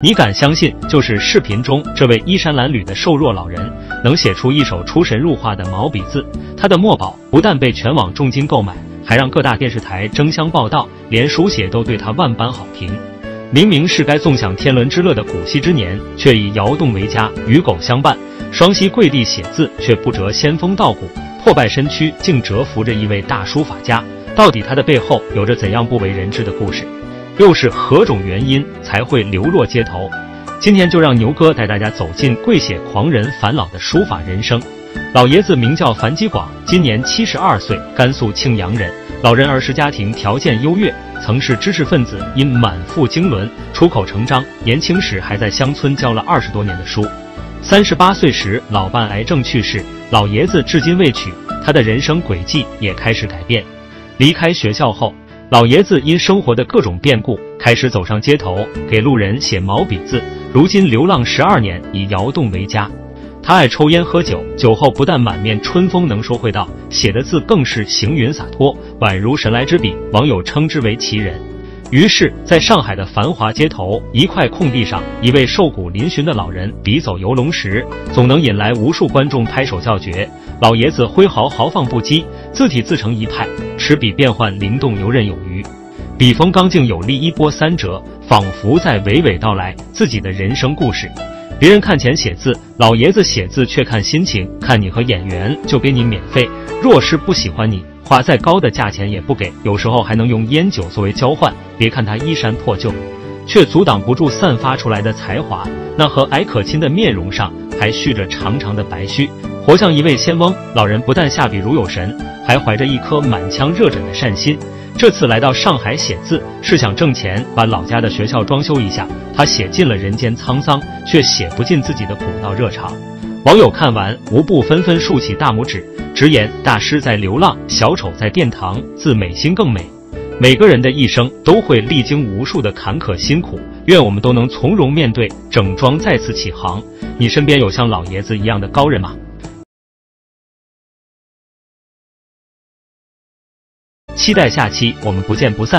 你敢相信，就是视频中这位衣衫褴褛的瘦弱老人，能写出一首出神入化的毛笔字？他的墨宝不但被全网重金购买，还让各大电视台争相报道，连书写都对他万般好评。明明是该纵享天伦之乐的古稀之年，却以窑洞为家，与狗相伴，双膝跪地写字，却不折仙风道骨，破败身躯竟蛰伏着一位大书法家。到底他的背后有着怎样不为人知的故事？又是何种原因才会流落街头？今天就让牛哥带大家走进跪写狂人樊老的书法人生。老爷子名叫樊吉广，今年七十二岁，甘肃庆阳人。老人儿时家庭条件优越，曾是知识分子，因满腹经纶，出口成章。年轻时还在乡村教了二十多年的书。三十八岁时，老伴癌症去世，老爷子至今未娶，他的人生轨迹也开始改变。离开学校后。老爷子因生活的各种变故，开始走上街头，给路人写毛笔字。如今流浪十二年，以窑洞为家。他爱抽烟喝酒，酒后不但满面春风能说会道，写的字更是行云洒脱，宛如神来之笔。网友称之为奇人。于是，在上海的繁华街头，一块空地上，一位瘦骨嶙峋的老人笔走游龙时，总能引来无数观众拍手叫绝。老爷子挥毫豪放不羁，字体自成一派，持笔变幻灵动游刃有余，笔锋刚劲有力，一波三折，仿佛在娓娓道来自己的人生故事。别人看钱写字，老爷子写字却看心情，看你和眼缘就给你免费，若是不喜欢你。花再高的价钱也不给，有时候还能用烟酒作为交换。别看他衣衫破旧，却阻挡不住散发出来的才华。那和蔼可亲的面容上还蓄着长长的白须，活像一位仙翁。老人不但下笔如有神，还怀着一颗满腔热忱的善心。这次来到上海写字，是想挣钱把老家的学校装修一下。他写尽了人间沧桑，却写不尽自己的古道热肠。网友看完，无不纷纷竖起大拇指，直言：“大师在流浪，小丑在殿堂，自美心更美。”每个人的一生都会历经无数的坎坷辛苦，愿我们都能从容面对，整装再次起航。你身边有像老爷子一样的高人吗？期待下期，我们不见不散。